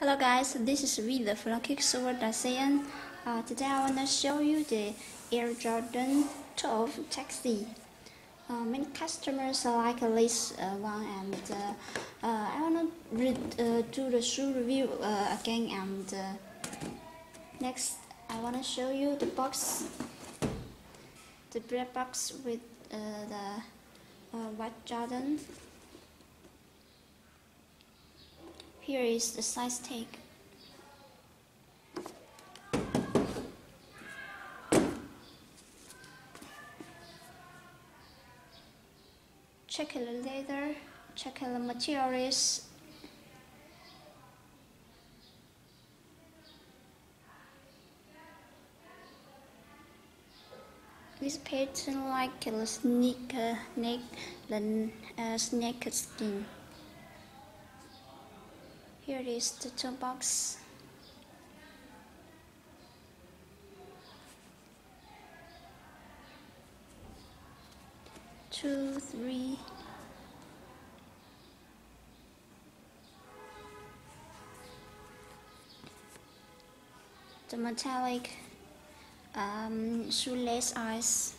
Hello guys, this is Vera from Kicksworld.cn. Uh, today I want to show you the Air Jordan 12 Taxi. Uh, many customers like this uh, one and uh, uh, I want to uh, do the shoe review again and next I want to show you the box, the black box with the white Jordan. Here is the size tag. Check the leather, check the materials. This pattern like a sneaker neck, the uh, snake skin. Here is the toolbox. Two, three. The metallic um, shoelace eyes.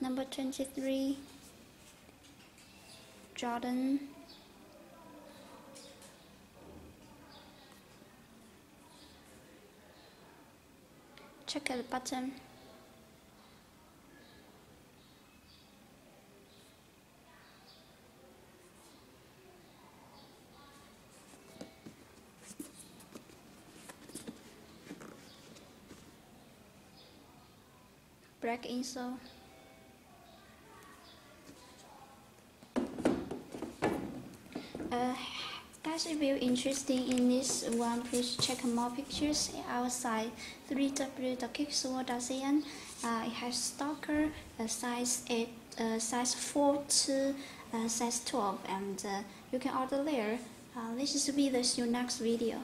Number 23. Jordan. Check the button. Black insole. Uh, guys, if you're interested in this one, please check more pictures outside www.kicksworld.cn. Uh, it has stalker, uh, size 8, uh, size 4 to uh, size 12, and uh, you can order there. Uh, this is be the next video.